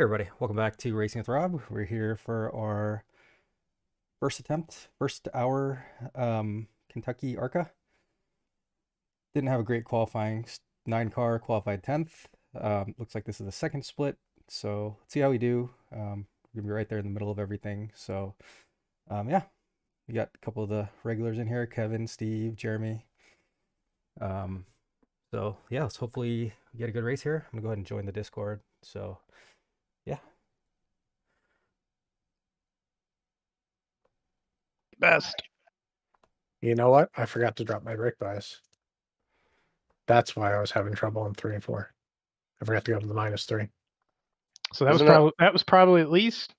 Hey everybody, welcome back to Racing with Rob. We're here for our first attempt, first hour um, Kentucky ARCA. Didn't have a great qualifying. Nine car qualified 10th. Um, looks like this is the second split, so let's see how we do. Um, we're gonna be right there in the middle of everything. So um, yeah, we got a couple of the regulars in here: Kevin, Steve, Jeremy. Um, so yeah, let's hopefully get a good race here. I'm gonna go ahead and join the Discord. So yeah. Best. You know what? I forgot to drop my brake bias. That's why I was having trouble in three and four. I forgot to go to the minus three. So that was Isn't that- probably that was probably at least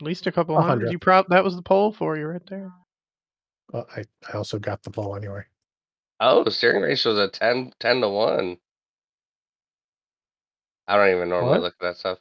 at least a couple hundred. hundred. You prob that was the pole for you right there. Well, I, I also got the pole anyway. Oh, the steering ratio is a 10, 10 to 1. I don't even normally What? look at that stuff.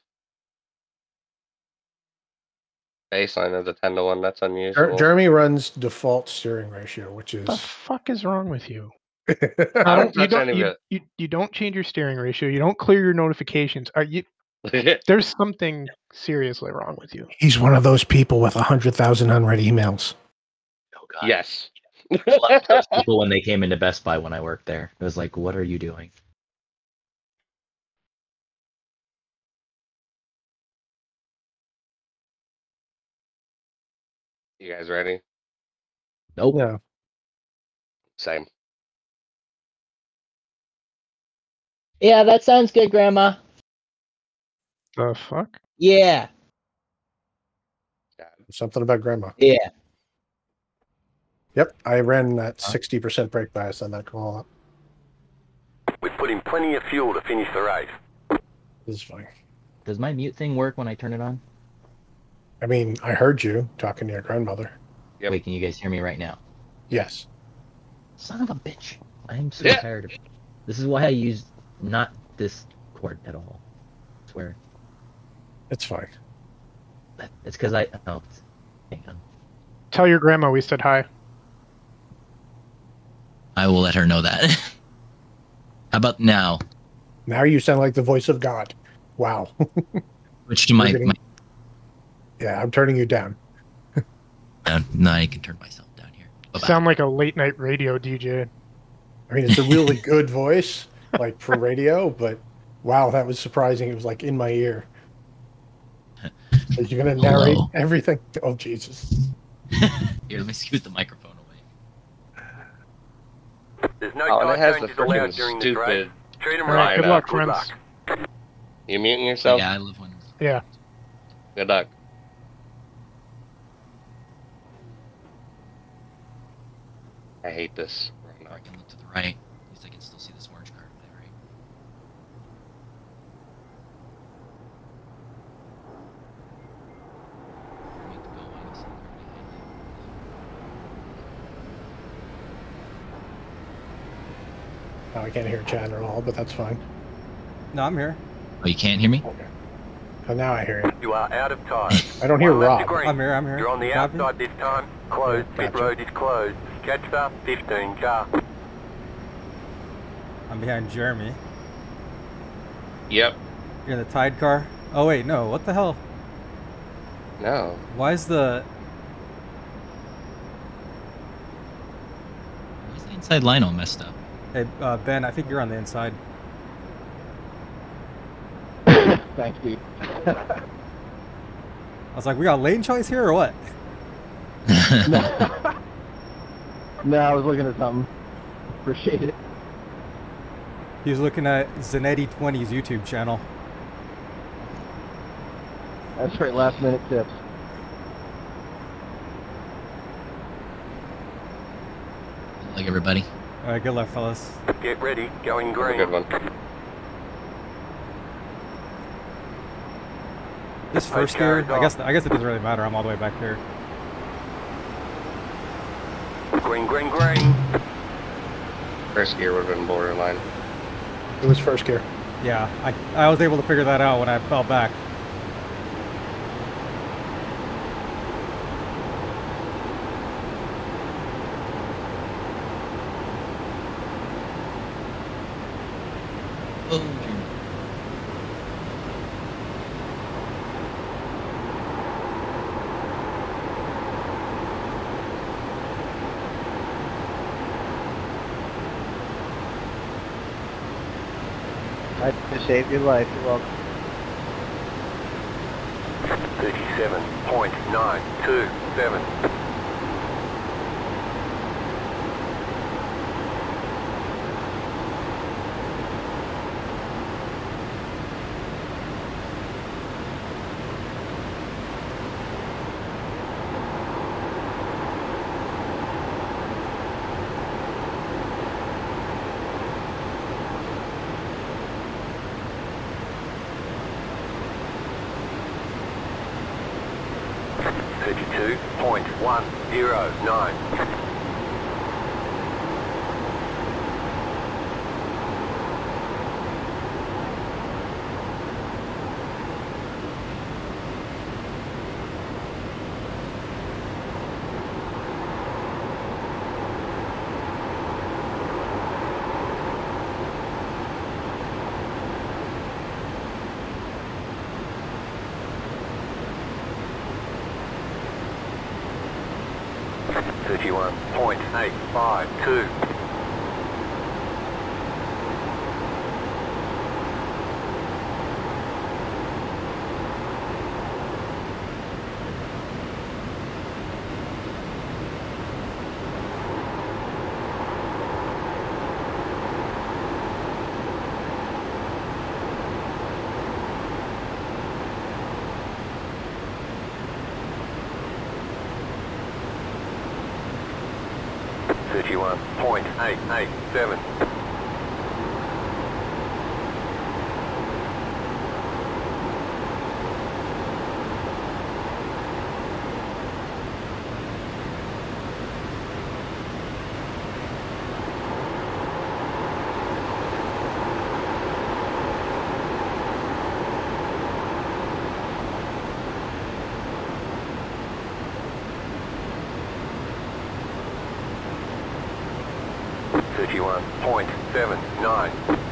Baseline is a 10 to 1. That's Jer- unusual. Jeremy runs default steering ratio, which is The fuck is wrong with you? I you don't touch don't any you, of you, you don't change your steering ratio. You don't clear your notifications. Are you there's something seriously wrong with you. he's one of those people with a hundred thousand unread emails. Oh god. yes. I left those people when they came into Best Buy when I worked there. It was like, what are you doing? You guys ready? Nope. Yeah. Same. Yeah, that sounds good, Grandma. The fuck? Yeah, Something about grandma. yeah. Yep. I ran that sixty percent brake bias on that call up. We've put in plenty of fuel to finish the race. This is fine. Does my mute thing work when I turn it on? I mean, I heard you talking to your grandmother. Yep. Wait, can you guys hear me right now? Yes. Son of a bitch. I am so Yeah. tired of it. This is why I use not this cord at all. I swear. It's fine. It's because I. Oh, hang on. Tell your grandma we said hi. I will let her know that. How about now? Now you sound like the voice of God. Wow. Which to my, getting- my yeah, I'm turning you down. no, I can turn myself down here. Bye-bye. Sound like a late night radio DJ. I mean, it's a really good voice, like for radio, but wow, that was surprising. It was like in my ear. Are you going to narrate Hello. everything? Oh, Jesus. Here, let me scoot the microphone away. There's no Oh, and it tire has the changes allowed freaking during the race. stupid. Treat them All right, right. good luck, friends. You muting yourself? Yeah, I love when. Yeah. Good luck. I hate this. right. I can look to the right. At least I can still see this orange card there, right? Make the go, I guess, I'm currently heading. Oh, I can't hear chat at all, but that's fine. No, I'm here. Oh, you can't hear me? Okay. Oh, now I hear you. You are out of time. I don't hear One Rob. I'm here. I'm here. You're on the Copy. outside this time. Closed. Pit Gotcha. road is closed. Catch the 15 car. I'm behind Jeremy. Yep. You're in the Tide car. Oh wait, no. What the hell? No. Why is the Why is the inside line all messed up? Hey, uh, Ben, I think you're on the inside. Thank you. I was like, we got lane choice here or what? no. no, I was looking at something. Appreciate it. He was looking at Zanetti20's YouTube channel. That's right, last minute tips. like everybody. All right, good luck, fellas. Get ready. Going Have a green. good one. This first Okay, gear, I guess I guess it doesn't really matter. I'm all the way back here. Green, green, green. First gear would have been borderline. It was first gear. Yeah, I I was able to figure that out when I fell back. Oh, Just saved your life. You're welcome. 37.927. 0.852. 31.79.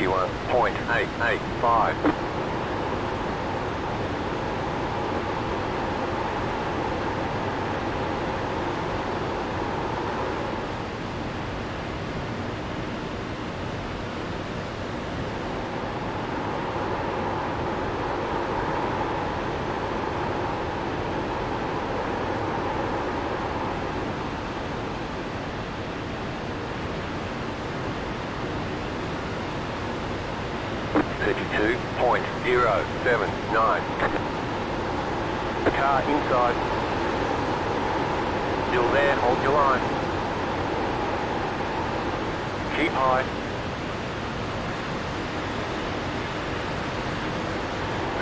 51.885.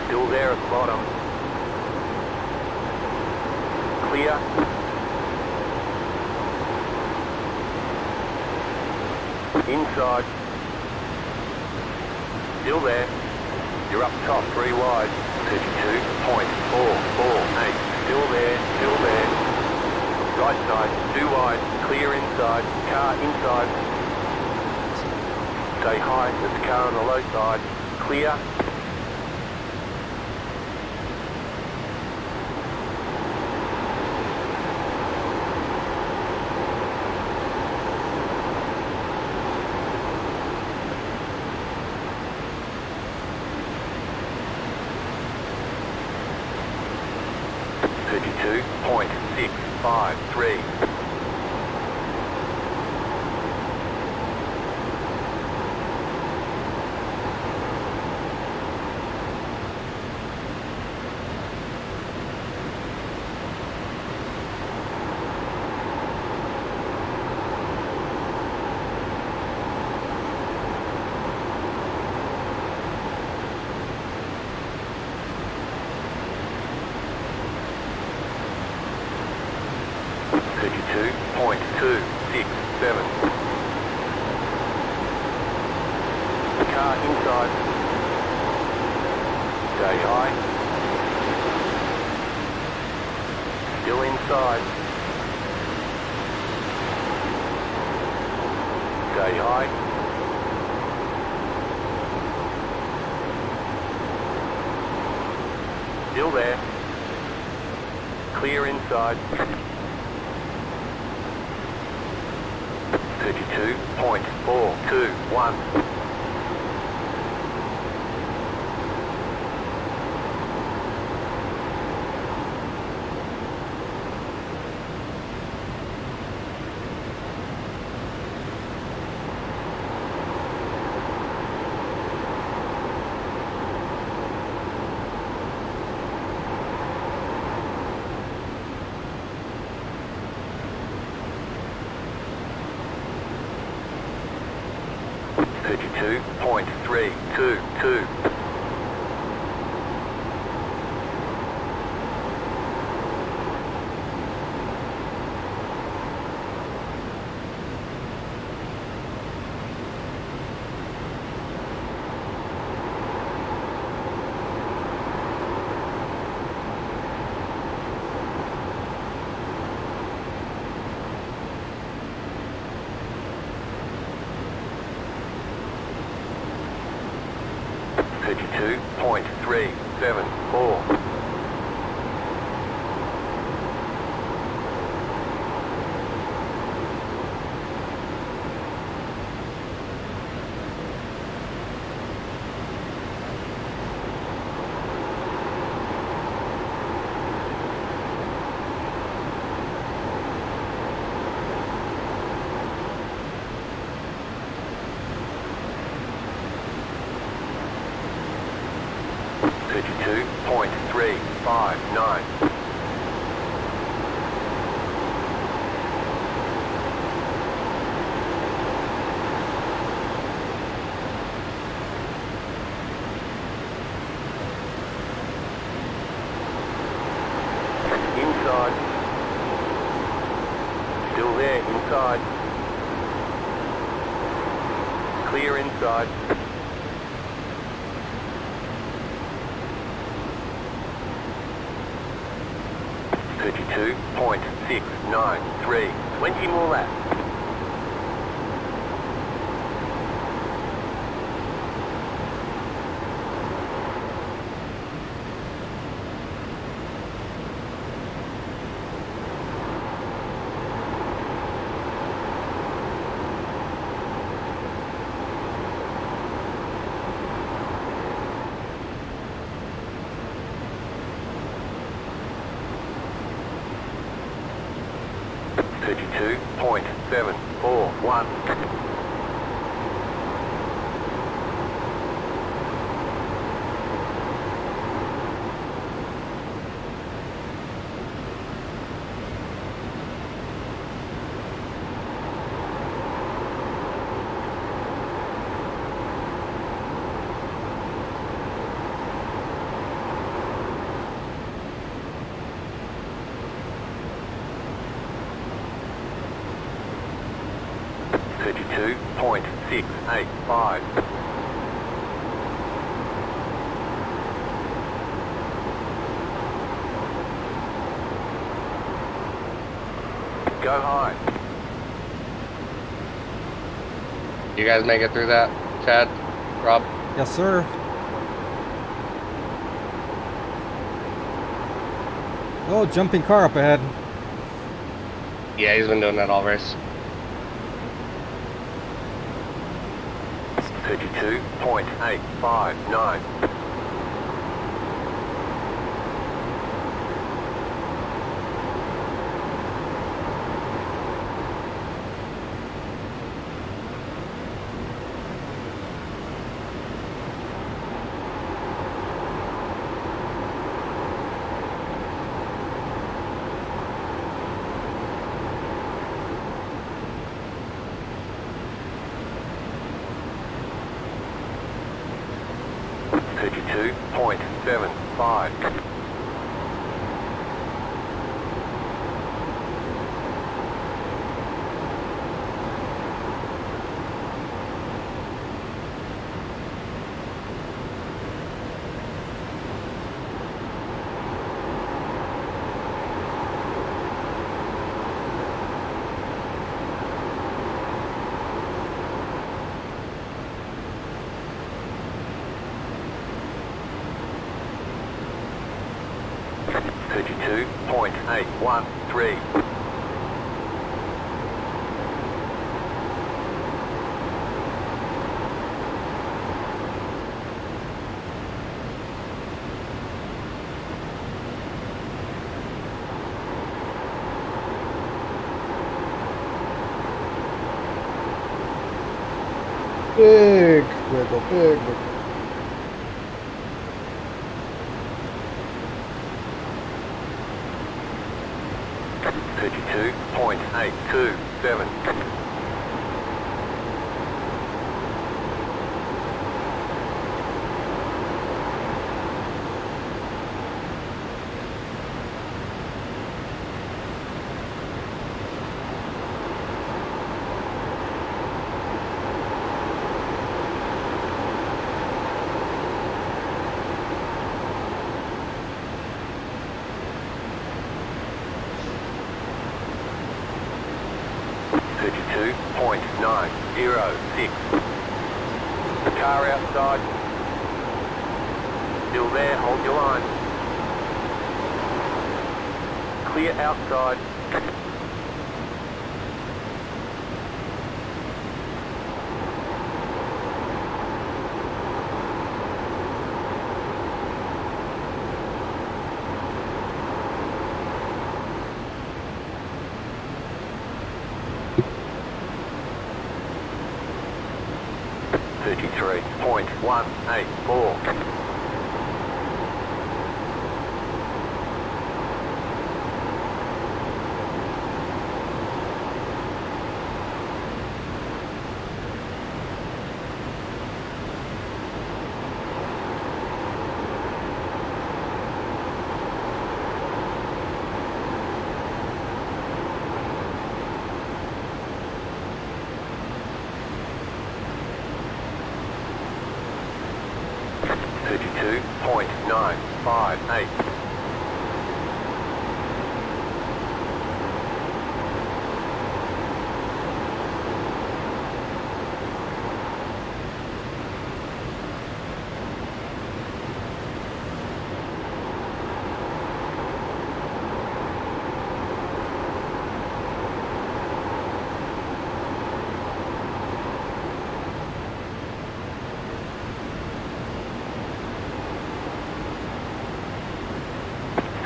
Still there at the bottom. Clear. Inside. Still there. You're up top, three wide. 32.448. Still there, still there. Right side, two wide, clear inside, car inside. Stay high, there's a car on the low side. Clear. 32.653. Still there. Clear inside. 32.421. 132.359. 32.741. 32.685. Go high. You guys make it through that, Chad, Rob? Yes, sir. Oh, jumping car up ahead. Yeah, he's been doing that all race. 32.859. seven five. Big wiggle, big wiggle. Thirty-two point eight two seven. Thirty-two point nine zero six. The car outside. Still there, hold your line. Clear outside.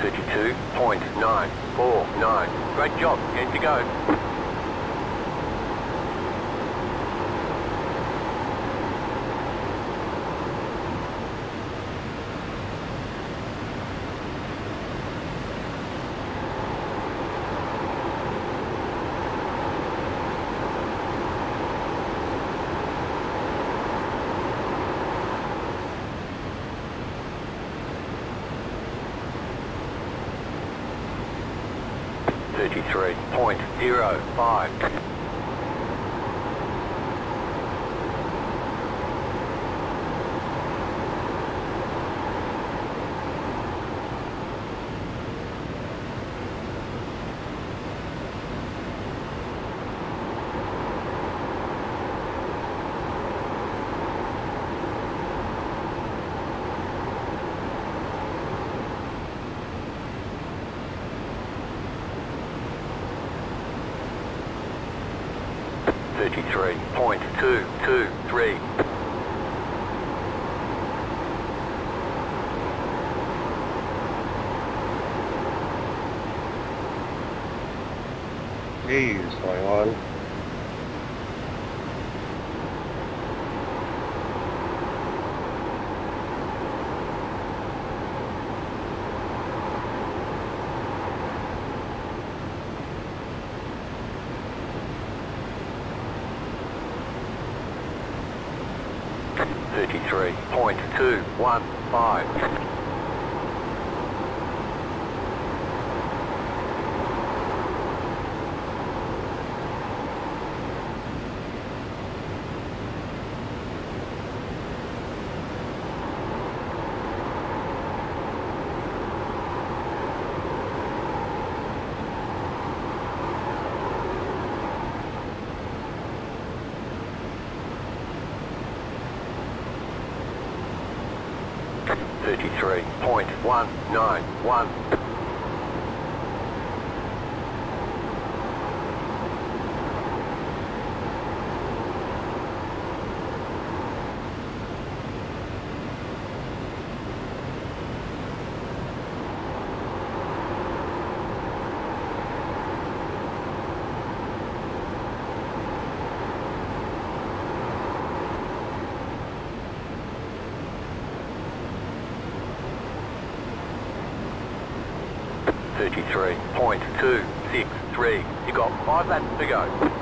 32.949. Great job, get to go. Thirty-three point two two three. Jeez, going on. Thirty-three point two one five. Thirty-three point one nine one. 33.263. You got five laps to go.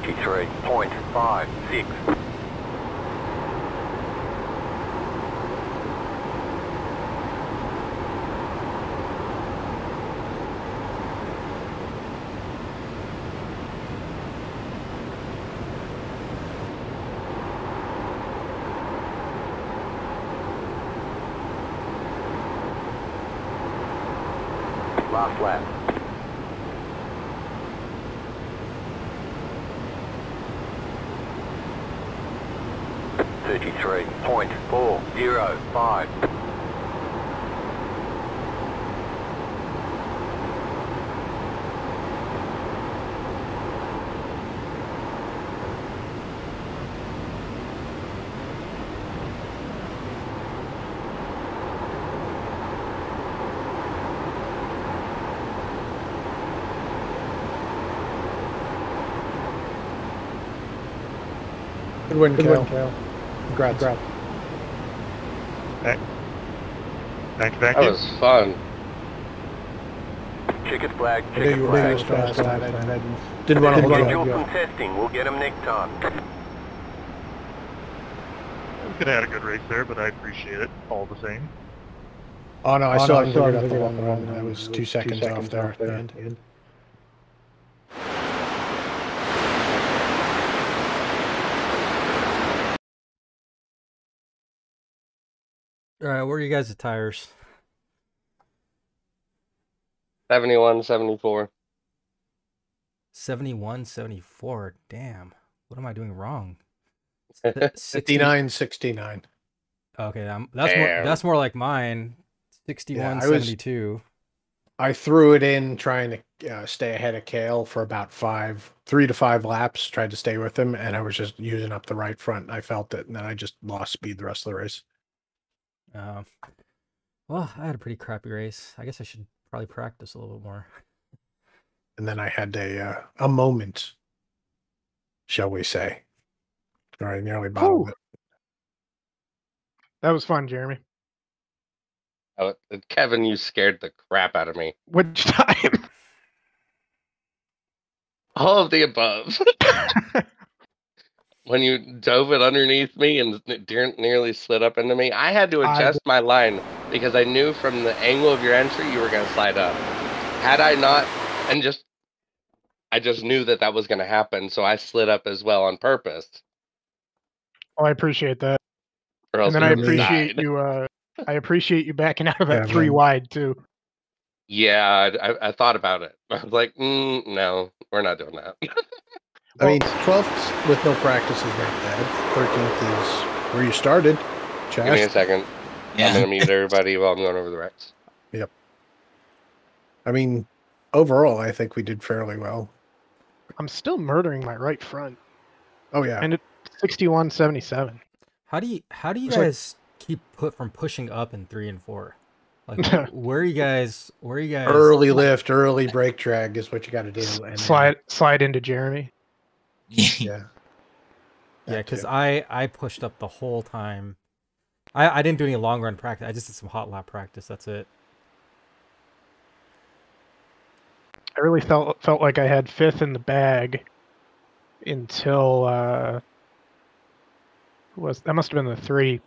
33.56. Good win, Good Cal. win, Cal. Congrats. Thank, thank That you. was fun. Checkered flag, I knew checkered you were flag. fast last night. I didn't, didn't want to hold Schedule you some testing, we'll get them next time. We could have had a good race there, but I appreciate it all the same. Oh no, I Oh, still no, I still figured out the figured long out run. I was two seconds two off there at the end. at the end. All right, where are you guys' at tires? 71, 74. 71, 74. Damn. What am I doing wrong? Si- 60 59, 69. Okay, um, that's more that's more like mine. 61, I was- I threw it in trying to uh, stay ahead of Kale for about five, three to five laps. Tried to stay with him, and I was just using up the right front. I felt it, and then I just lost speed the rest of the race. Um, well, I had a pretty crappy race. I guess I should probably practice a little bit more. And then I had a uh, a moment, shall we say? Or I nearly bottled Whew. it. That was fun, Jeremy. Oh, Kevin, you scared the crap out of me. Which time? All of the above. when you dove it underneath me and it dear- nearly slid up into me, I had to I- adjust my line because I knew from the angle of your entry you were going to slide up. Had I not, and just, I just knew that that was going to happen, so I slid up as well on purpose. Oh, I appreciate that. Or else And then I appreciate died. you. Uh, I appreciate you backing out of that Yeah, three man. wide too. Yeah, I, I, I thought about it. I was like, mm, no, we're not doing that. I mean, 12th with no practice is not bad. 13th is where you started. Give me a Chast. second. I'm going to mute everybody while I'm going over the Rex. I mean, overall, I think we did fairly well. I'm still murdering my right front. Oh yeah, And it 61 77. How do you how do you It's like- guys keep put from pushing up in three and four. Like, where are you guys? Where are you guys? Early lift, early brake drag is what you got to do. And Slide slide into Jeremy. Yeah. Yeah, because. I I pushed up the whole time. I I didn't do any long run practice. I just did some hot lap practice. That's it. I really felt felt like I had fifth in the bag until uh who was that must have been the three.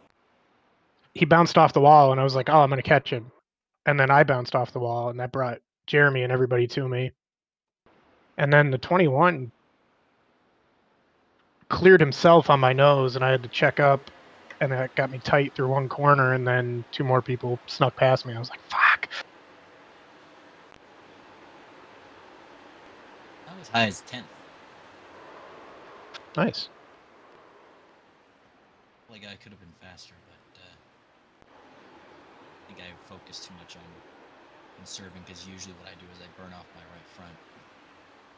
He bounced off the wall and I was like, Oh, I'm gonna catch him. And then I bounced off the wall and that brought Jeremy and everybody to me. And then the twenty one cleared himself on my nose and I had to check up and that got me tight through one corner and then two more people snuck past me. I was like, fuck. I was high as 10th. Nice. Like I could have been faster, but uh, I think I focused too much on conserving because usually what I do is I burn off my right front.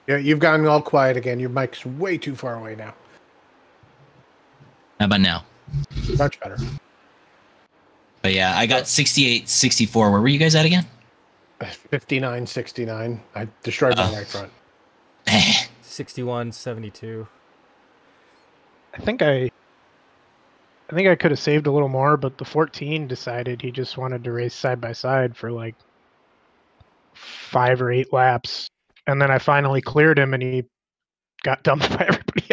Yeah, you've gotten all quiet again. Your mic's way too far away now. How about now? Much better. But yeah, I got 68, 64. Where were you guys at again? 59, 69. I destroyed my Oh. right front. 61, 72. I think I I think I could have saved a little more, but the 14 decided he just wanted to race side by side for like five or eight laps. And then I finally cleared him and he got dumped by everybody